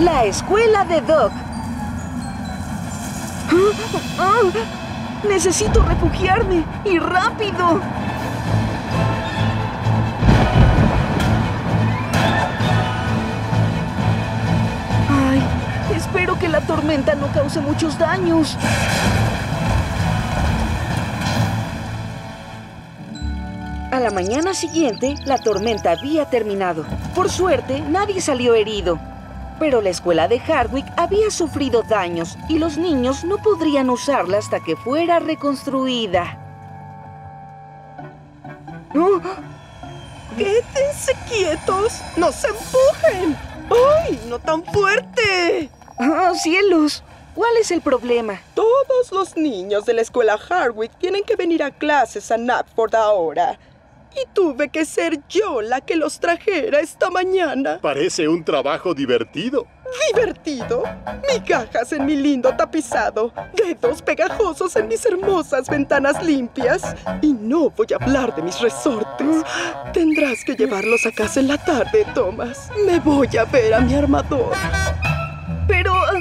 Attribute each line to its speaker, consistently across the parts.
Speaker 1: La escuela de Doc. ¡Ah! ¡Ah! Necesito refugiarme y rápido. Ay, espero que la tormenta no cause muchos daños. A la mañana siguiente, la tormenta había terminado. Por suerte, nadie salió herido. Pero la escuela de Hardwick había sufrido daños y los niños no podrían usarla hasta que fuera reconstruida.
Speaker 2: ¡Oh! ¡Quédense quietos! ¡No se empujen! ¡Ay, no tan fuerte!
Speaker 1: ¡Oh, cielos! ¿Cuál es el problema?
Speaker 2: Todos los niños de la escuela Hardwick tienen que venir a clases a Knapford ahora. Y tuve que ser yo la que los trajera esta mañana.
Speaker 3: Parece un trabajo divertido.
Speaker 2: ¿Divertido? Migajas en mi lindo tapizado, dedos pegajosos en mis hermosas ventanas limpias. Y no voy a hablar de mis resortes. Tendrás que llevarlos a casa en la tarde, Thomas. Me voy a ver a mi armador.
Speaker 1: Pero... ah,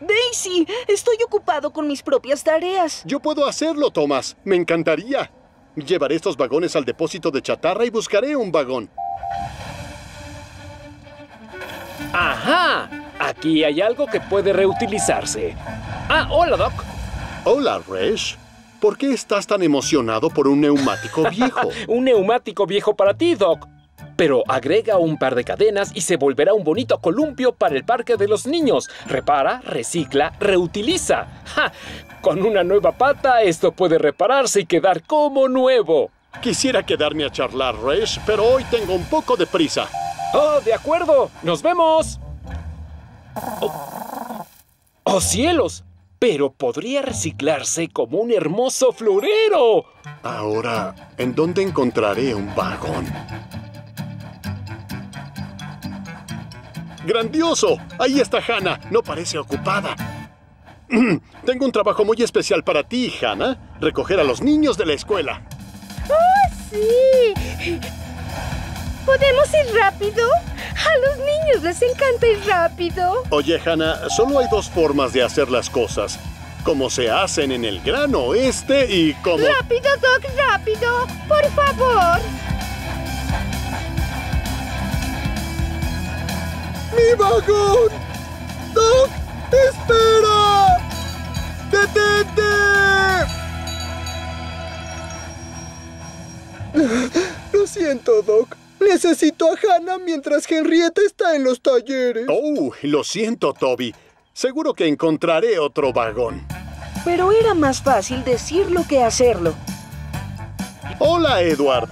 Speaker 1: Daisy, estoy ocupado con mis propias tareas.
Speaker 3: Yo puedo hacerlo, Thomas. Me encantaría. Llevaré estos vagones al depósito de chatarra y buscaré un vagón.
Speaker 4: ¡Ajá! Aquí hay algo que puede reutilizarse. Ah, hola, Doc.
Speaker 3: Hola, Resh. ¿Por qué estás tan emocionado por un neumático viejo?
Speaker 4: Un neumático viejo para ti, Doc. Pero agrega un par de cadenas y se volverá un bonito columpio para el parque de los niños. Repara, recicla, reutiliza. ¡Ja! Con una nueva pata, esto puede repararse y quedar como nuevo.
Speaker 3: Quisiera quedarme a charlar, Resh, pero hoy tengo un poco de prisa.
Speaker 4: ¡Oh, de acuerdo! ¡Nos vemos! ¡Oh, ¡Oh, cielos! Pero podría reciclarse como un hermoso florero.
Speaker 3: Ahora, ¿en dónde encontraré un vagón? ¡Grandioso! Ahí está Hannah. No parece ocupada. Tengo un trabajo muy especial para ti, Hannah. Recoger a los niños de la escuela.
Speaker 5: ¡Oh, sí! ¿Podemos ir rápido? A los niños les encanta ir rápido.
Speaker 3: Oye, Hannah, solo hay dos formas de hacer las cosas. Como se hacen en el gran oeste y como...
Speaker 5: ¡Rápido, Doc, rápido! ¡Por favor!
Speaker 2: ¡Mi vagón! ¡Doc! ¡Espera! ¡Detente! Lo siento, Doc. Necesito a Hannah mientras Henrietta está en los talleres.
Speaker 3: Oh, lo siento, Toby. Seguro que encontraré otro vagón.
Speaker 1: Pero era más fácil decirlo que hacerlo.
Speaker 3: Hola, Edward.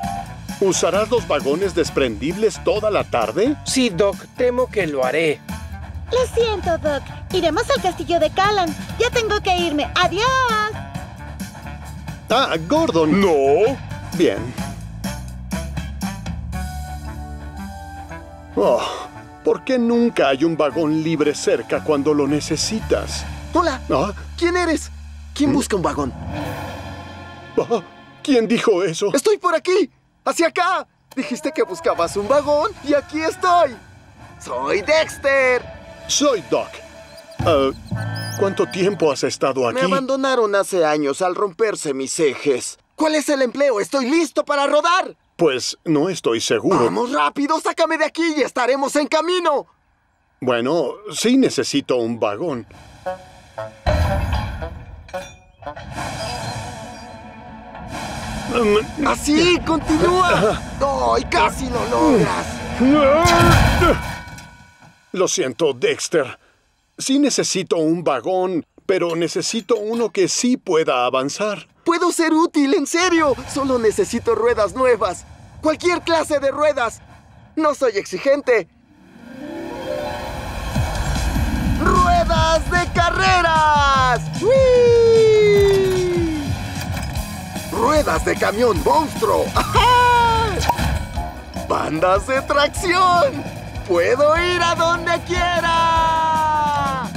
Speaker 3: ¿Usarás los vagones desprendibles toda la tarde?
Speaker 6: Sí, Doc, temo que lo haré.
Speaker 5: Lo siento, Doc. Iremos al castillo de Callan. Ya tengo que irme. ¡Adiós!
Speaker 3: Ah, Gordon.
Speaker 6: No.
Speaker 3: Bien. Oh, ¿por qué nunca hay un vagón libre cerca cuando lo necesitas?
Speaker 7: Hola,
Speaker 3: ¿Ah?
Speaker 7: ¿quién eres? ¿Quién busca un vagón?
Speaker 3: Ah, ¿Quién dijo eso?
Speaker 7: ¡Estoy por aquí! ¡Hacia acá! Dijiste que buscabas un vagón y aquí estoy. ¡Soy Dexter!
Speaker 3: Soy Doc. Ah, ¿Cuánto tiempo has estado aquí?
Speaker 7: Me abandonaron hace años al romperse mis ejes. ¿Cuál es el empleo? ¡Estoy listo para rodar!
Speaker 3: Pues no estoy seguro.
Speaker 7: ¡Vamos rápido! ¡Sácame de aquí y estaremos en camino!
Speaker 3: Bueno, sí necesito un vagón.
Speaker 7: ¡Así! ¡Continúa! ¡Ay, casi lo logras!
Speaker 3: Lo siento, Dexter. Sí necesito un vagón, pero necesito uno que sí pueda avanzar.
Speaker 7: ¡Puedo ser útil, en serio! Solo necesito ruedas nuevas. Cualquier clase de ruedas. No soy exigente. ¡Ruedas de carreras! ¡Ruedas de camión monstruo! ¡Ajá! ¡Bandas de tracción! ¡Puedo ir a donde quiera!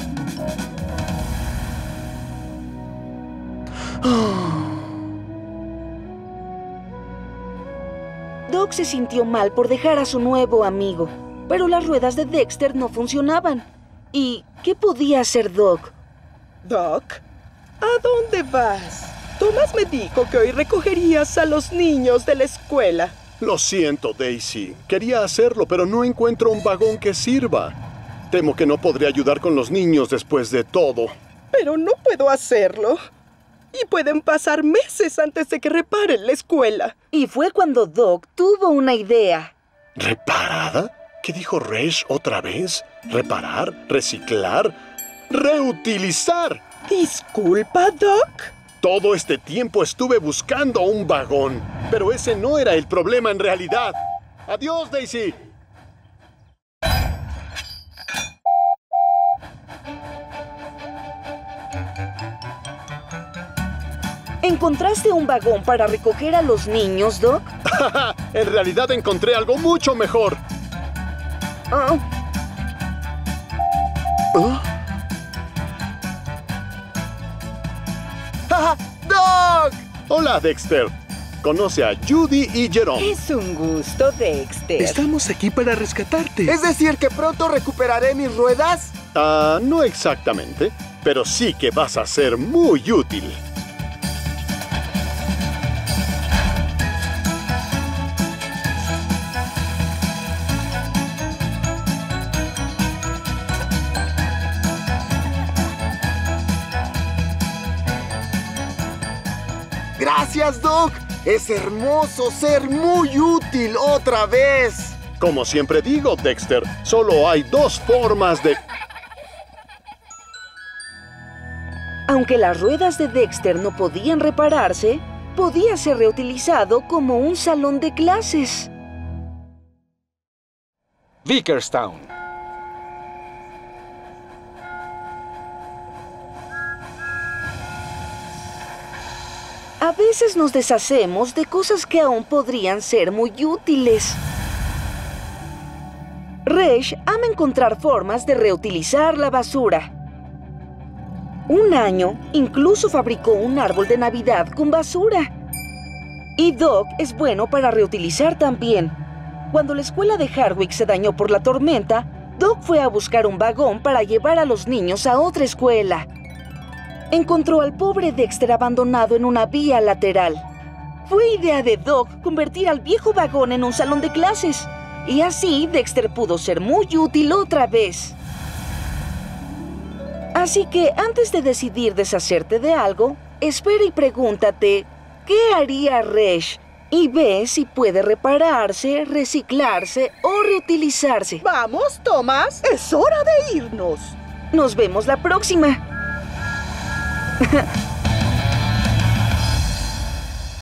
Speaker 1: Doc se sintió mal por dejar a su nuevo amigo, pero las ruedas de Dexter no funcionaban. ¿Y qué podía hacer Doc?
Speaker 2: Doc, ¿a dónde vas? Tomás me dijo que hoy recogerías a los niños de la escuela.
Speaker 3: Lo siento, Daisy. Quería hacerlo, pero no encuentro un vagón que sirva. Temo que no podré ayudar con los niños después de todo.
Speaker 2: Pero no puedo hacerlo. Y pueden pasar meses antes de que reparen la escuela.
Speaker 1: Y fue cuando Doc tuvo una idea.
Speaker 3: ¿Reparada? ¿Qué dijo Resh otra vez? ¿Reparar? ¿Reciclar? ¡Reutilizar!
Speaker 2: Disculpa, Doc.
Speaker 3: Todo este tiempo estuve buscando un vagón, pero ese no era el problema en realidad. Adiós, Daisy.
Speaker 1: ¿Encontraste un vagón para recoger a los niños, Doc?
Speaker 3: en realidad encontré algo mucho mejor.
Speaker 1: Ah,
Speaker 7: ¡Ah! ¡Doc!
Speaker 3: Hola, Dexter. Conoce a Judy y Jerome.
Speaker 8: Es un gusto, Dexter.
Speaker 9: Estamos aquí para rescatarte.
Speaker 7: ¿Es decir que pronto recuperaré mis ruedas?
Speaker 3: Ah, no exactamente, pero sí que vas a ser muy útil.
Speaker 7: Gracias, Doc. Es hermoso ser muy útil otra vez.
Speaker 3: Como siempre digo, Dexter, solo hay dos formas de...
Speaker 1: Aunque las ruedas de Dexter no podían repararse, podía ser reutilizado como un salón de clases.
Speaker 4: Vickerstown.
Speaker 1: A veces nos deshacemos de cosas que aún podrían ser muy útiles. Resh ama encontrar formas de reutilizar la basura. Un año incluso fabricó un árbol de Navidad con basura. Y Doc es bueno para reutilizar también. Cuando la escuela de Hardwick se dañó por la tormenta, Doc fue a buscar un vagón para llevar a los niños a otra escuela. Encontró al pobre Dexter abandonado en una vía lateral. Fue idea de Doc convertir al viejo vagón en un salón de clases. Y así Dexter pudo ser muy útil otra vez. Así que antes de decidir deshacerte de algo, espera y pregúntate, ¿qué haría Resh? Y ve si puede repararse, reciclarse o reutilizarse.
Speaker 2: Vamos, Tomás. Es hora de irnos.
Speaker 1: Nos vemos la próxima. 呵 呵